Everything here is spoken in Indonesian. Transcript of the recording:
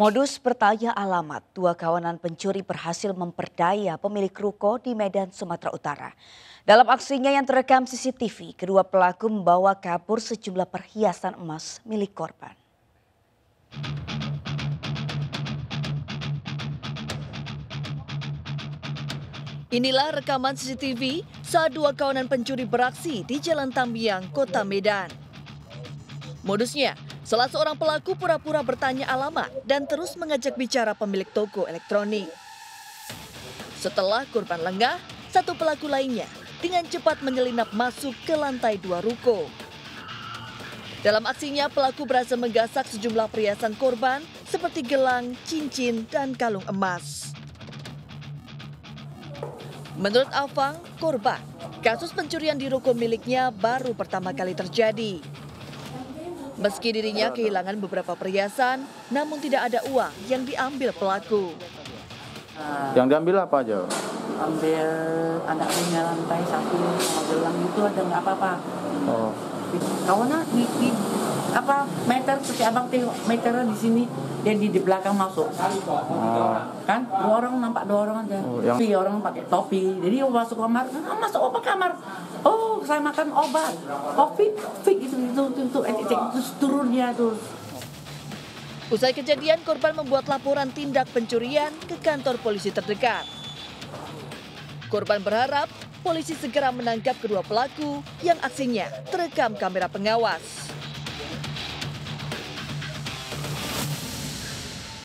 Modus bertanya alamat, dua kawanan pencuri berhasil memperdaya pemilik ruko di Medan, Sumatera Utara. Dalam aksinya yang terekam CCTV, kedua pelaku membawa kabur sejumlah perhiasan emas milik korban. Inilah rekaman CCTV saat dua kawanan pencuri beraksi di Jalan Tambiang, Kota Medan. Modusnya, salah seorang pelaku pura-pura bertanya alamat dan terus mengajak bicara pemilik toko elektronik. Setelah korban lengah, satu pelaku lainnya dengan cepat menyelinap masuk ke lantai dua ruko. Dalam aksinya, pelaku berhasil menggasak sejumlah perhiasan korban seperti gelang, cincin, dan kalung emas. Menurut Afang, korban, kasus pencurian di ruko miliknya baru pertama kali terjadi. Meski dirinya kehilangan beberapa perhiasan, namun tidak ada uang yang diambil pelaku. Yang diambil apa aja? ambil anak punya lantai satu sama gelang itu ada nggak apa-apa Oh, kawannya di, di apa meter seperti abang tengok meternya di sini dan di, di belakang masuk oh. kan dua orang nampak dua orang aja Oh, yang- Tapi orang pakai topi jadi mau masuk kamar ah, masuk apa kamar oh saya makan obat oh fit fit itu itu itu itu, itu, itu, itu turun dia tuh Usai kejadian, korban membuat laporan tindak pencurian ke kantor polisi terdekat. Korban berharap polisi segera menangkap kedua pelaku yang aksinya terekam kamera pengawas.